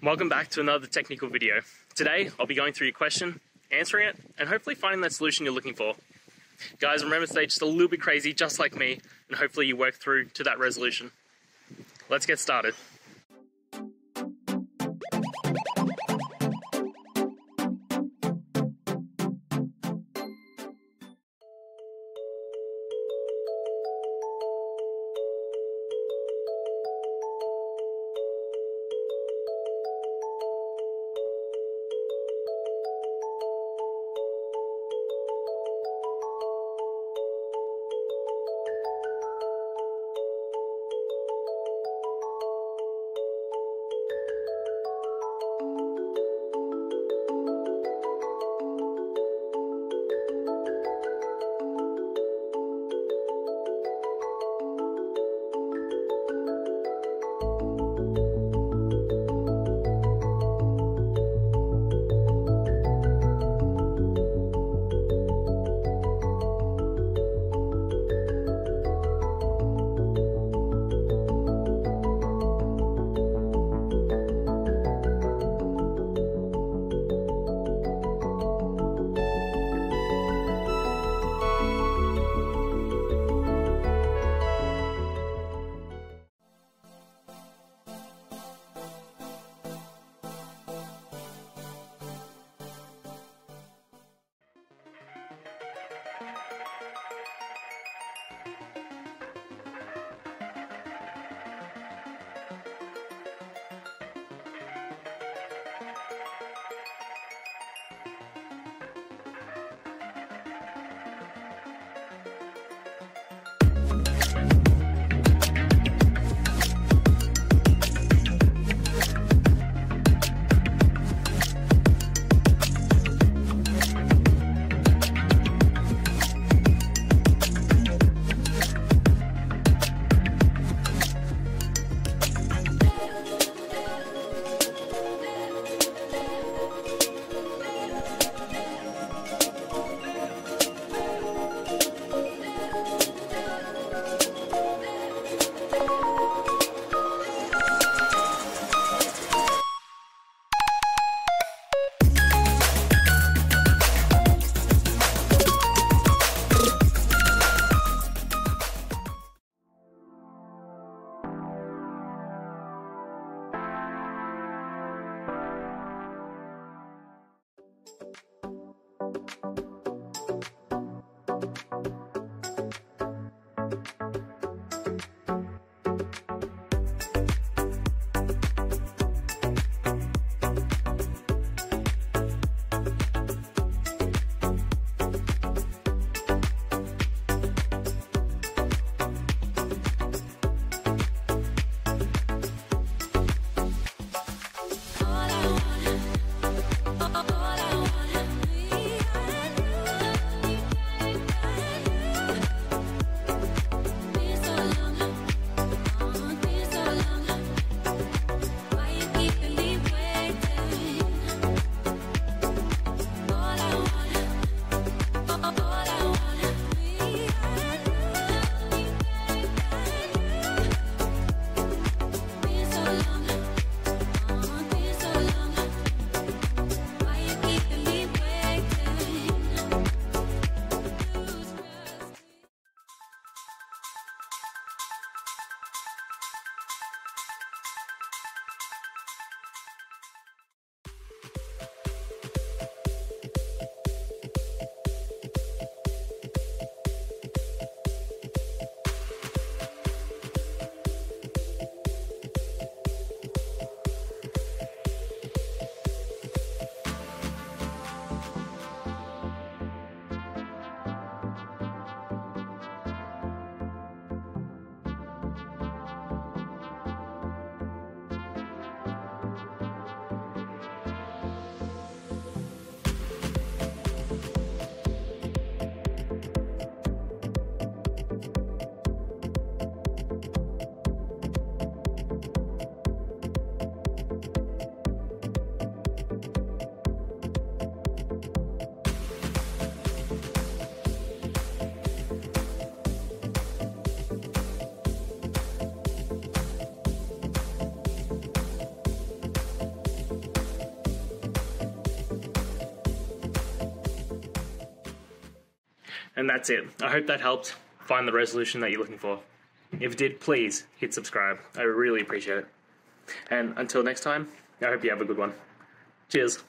Welcome back to another technical video. Today, I'll be going through your question, answering it, and hopefully finding that solution you're looking for. Guys, remember to stay just a little bit crazy, just like me, and hopefully you work through to that resolution. Let's get started. And that's it. I hope that helped find the resolution that you're looking for. If it did, please hit subscribe. I really appreciate it. And until next time, I hope you have a good one. Cheers.